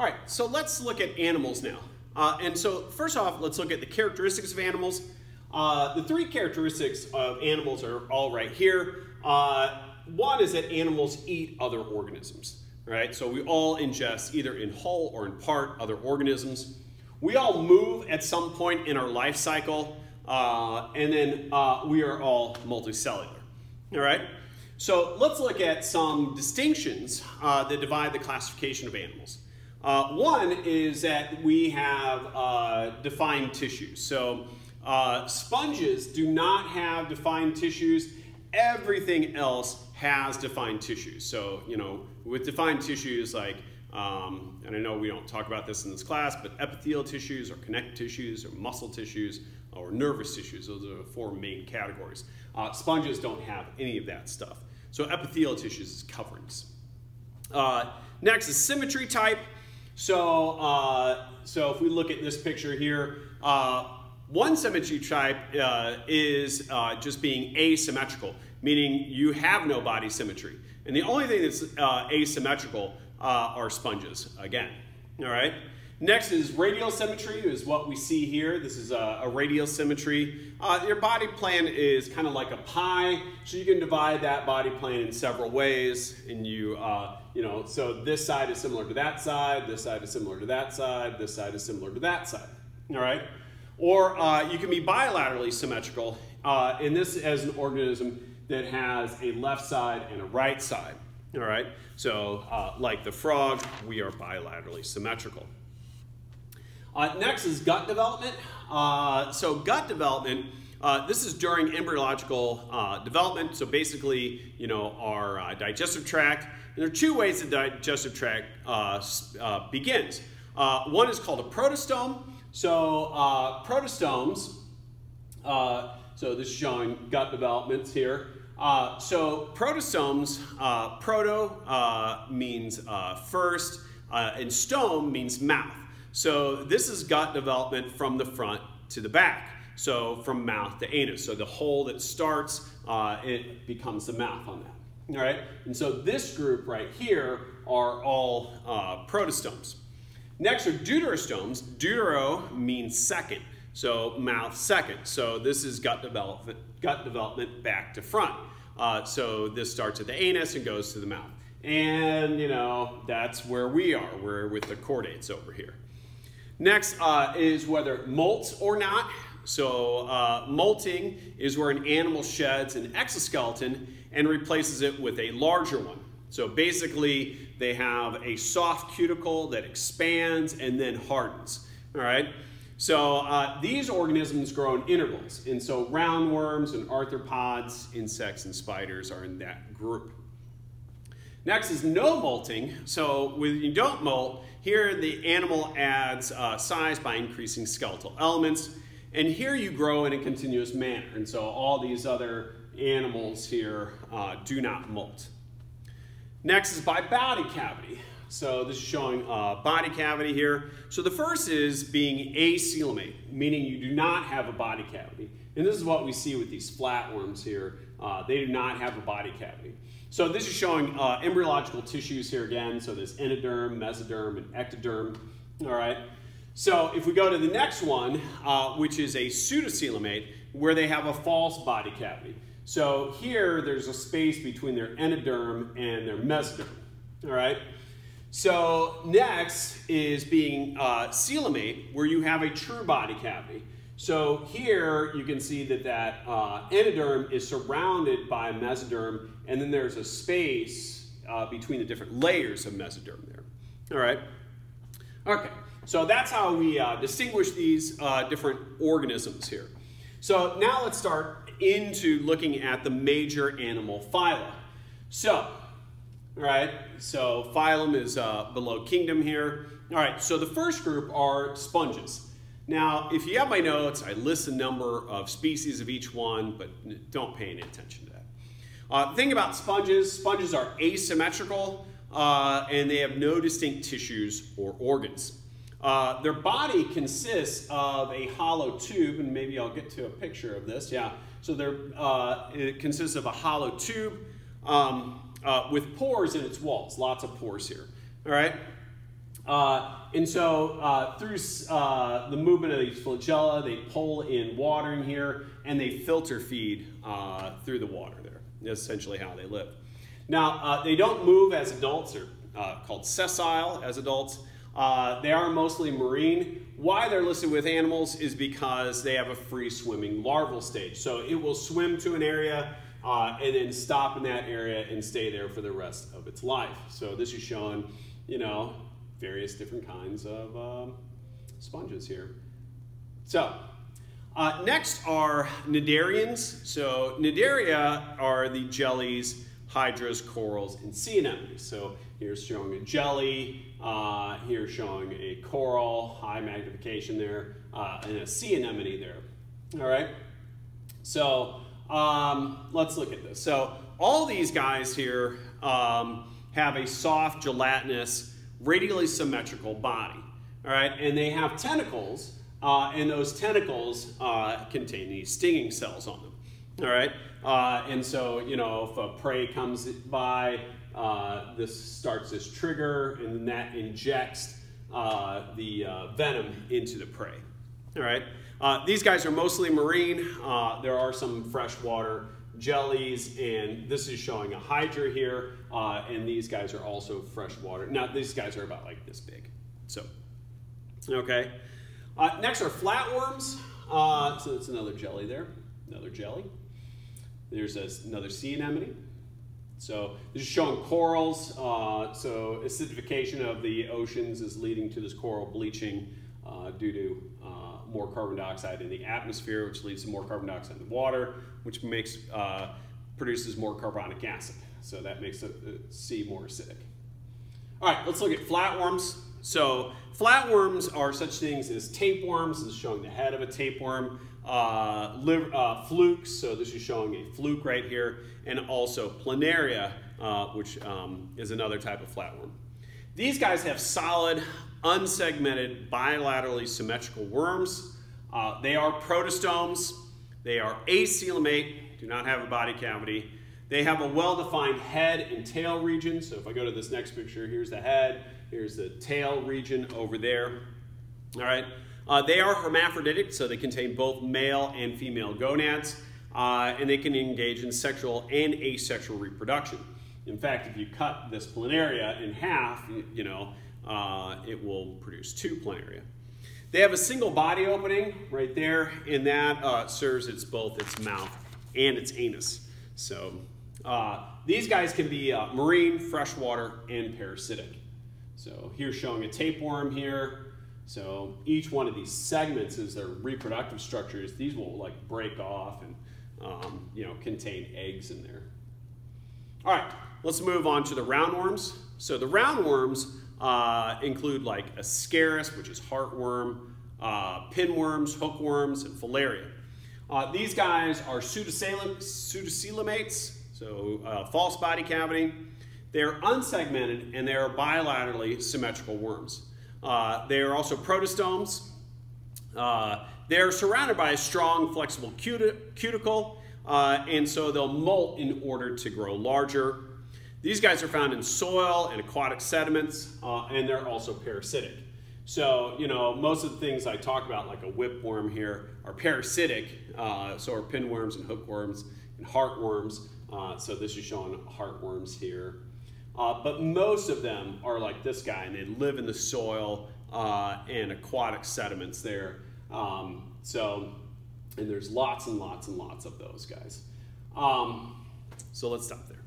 All right, so let's look at animals now. Uh, and so first off, let's look at the characteristics of animals. Uh, the three characteristics of animals are all right here. Uh, one is that animals eat other organisms, right? So we all ingest either in whole or in part other organisms. We all move at some point in our life cycle, uh, and then uh, we are all multicellular, all right? So let's look at some distinctions uh, that divide the classification of animals. Uh, one is that we have uh, defined tissues. So uh, sponges do not have defined tissues. Everything else has defined tissues. So, you know, with defined tissues like, um, and I know we don't talk about this in this class, but epithelial tissues or connective tissues or muscle tissues or nervous tissues, those are the four main categories. Uh, sponges don't have any of that stuff. So epithelial tissues is coverings. Uh, next is symmetry type. So, uh, so if we look at this picture here, uh, one symmetry type uh, is uh, just being asymmetrical, meaning you have no body symmetry. And the only thing that's uh, asymmetrical uh, are sponges, again, all right? Next is radial symmetry, is what we see here. This is a, a radial symmetry. Uh, your body plan is kind of like a pie, so you can divide that body plan in several ways. And you, uh, you know, so this side is similar to that side, this side is similar to that side, this side is similar to that side, all right? Or uh, you can be bilaterally symmetrical, uh, and this as an organism that has a left side and a right side, all right? So uh, like the frog, we are bilaterally symmetrical. Uh, next is gut development. Uh, so gut development, uh, this is during embryological uh, development. So basically, you know, our uh, digestive tract. And there are two ways the digestive tract uh, begins. one is called a protostome. So protostomes, so this is showing gut developments here. so protostomes, proto means first, and stome means mouth. So this is gut development from the front to the back. So from mouth to anus. So the hole that starts, uh, it becomes the mouth on that. All right, and so this group right here are all uh, protostomes. Next are deuterostomes. Deutero means second, so mouth second. So this is gut development, gut development back to front. Uh, so this starts at the anus and goes to the mouth. And, you know, that's where we are. We're with the chordates over here. Next uh, is whether it molts or not. So uh, molting is where an animal sheds an exoskeleton and replaces it with a larger one. So basically, they have a soft cuticle that expands and then hardens. All right. So uh, these organisms grow in intervals, and so roundworms and arthropods, insects and spiders are in that group. Next is no molting. So when you don't molt, here the animal adds uh, size by increasing skeletal elements. And here you grow in a continuous manner. And so all these other animals here uh, do not molt. Next is by body cavity. So this is showing uh, body cavity here. So the first is being acoelomate, meaning you do not have a body cavity. And this is what we see with these flatworms here. Uh, they do not have a body cavity. So this is showing uh, embryological tissues here again. So there's endoderm, mesoderm, and ectoderm. All right. So if we go to the next one, uh, which is a pseudocoelomate, where they have a false body cavity. So here there's a space between their endoderm and their mesoderm. All right. So next is being uh, where you have a true body cavity. So here you can see that that uh, endoderm is surrounded by mesoderm, and then there's a space uh, between the different layers of mesoderm there. All right. Okay. So that's how we uh, distinguish these uh, different organisms here. So now let's start into looking at the major animal phyla. So, all right. So phylum is uh, below kingdom here. All right. So the first group are sponges. Now, if you have my notes, I list the number of species of each one, but don't pay any attention to that. Uh, thing about sponges, sponges are asymmetrical uh, and they have no distinct tissues or organs. Uh, their body consists of a hollow tube, and maybe I'll get to a picture of this. Yeah, so uh, it consists of a hollow tube um, uh, with pores in its walls, lots of pores here. All right. Uh, and so uh, through uh, the movement of these flagella, they pull in water in here and they filter feed uh, through the water there. That's essentially how they live. Now, uh, they don't move as adults. They're uh, called sessile as adults. they are mostly marine. Why they're listed with animals is because they have a free swimming larval stage. So it will swim to an area and then stop in that area and stay there for the rest of its life. So this is showing, you know, various different kinds of um, sponges here. So, uh, next are cnidarians. So, cnidaria are the jellies, hydras, corals, and sea anemones. So, here's showing a jelly, uh, here's showing a coral, high magnification there, uh, and a sea anemone there. All right? So, um, let's look at this. So, all these guys here um, have a soft, gelatinous, radially symmetrical body. All right, and they have tentacles, uh, and those tentacles uh, contain these stinging cells on them. All right, uh, and so you know if a prey comes by, uh, this starts this trigger, and that injects uh, the uh, venom into the prey. All right, these guys are mostly marine. there are some freshwater jellies, and this is showing a hydra here, uh, and these guys are also freshwater. Now, these guys are about like this big. So, okay. Uh, next are flatworms. Uh, so that's another jelly there, another jelly. There's a, another sea anemone. So this is showing corals. Uh, so acidification of the oceans is leading to this coral bleaching uh, due to uh, more carbon dioxide in the atmosphere, which leads to more carbon dioxide in the water, which makes uh, produces more carbonic acid. So that makes the, sea more acidic. All right, let's look at flatworms. So flatworms are such things as tapeworms. This is showing the head of a tapeworm. Uh, liver, uh, flukes, so this is showing a fluke right here, and also planaria, uh, which um, is another type of flatworm. These guys have solid, unsegmented, bilaterally symmetrical worms. Uh, they are protostomes. They are acoelomate, do not have a body cavity. They have a well-defined head and tail region. So if I go to this next picture, here's the head, here's the tail region over there. All right. Uh, they are hermaphroditic, so they contain both male and female gonads, uh, and they can engage in sexual and asexual reproduction. In fact, if you cut this planaria in half, you, you know, uh, it will produce two planaria. They have a single body opening right there, and that uh, serves its both its mouth and its anus. So uh, these guys can be uh, marine, freshwater, and parasitic. So here's showing a tapeworm here. So each one of these segments is their reproductive structures. These will like break off and um, you know contain eggs in there. All right, let's move on to the roundworms. So the roundworms uh, include like Ascaris, which is heartworm, uh, pinworms, hookworms, and filaria. Uh, these guys are pseudocoelomates, so uh, false body cavity. They're unsegmented and they are bilaterally symmetrical worms. Uh, they are also protostomes. Uh, they're surrounded by a strong, flexible cuticle, and so they'll molt in order to grow larger. These guys are found in soil and aquatic sediments, uh, and they're also parasitic. So, you know, most of the things I talk about, like a whipworm here, are parasitic. Uh, so are pinworms and hookworms and heartworms. Uh, so this is showing heartworms here. Uh, but most of them are like this guy, and they live in the soil uh, and aquatic sediments there. Um, so, and there's lots and lots and lots of those guys. Um, so let's stop there.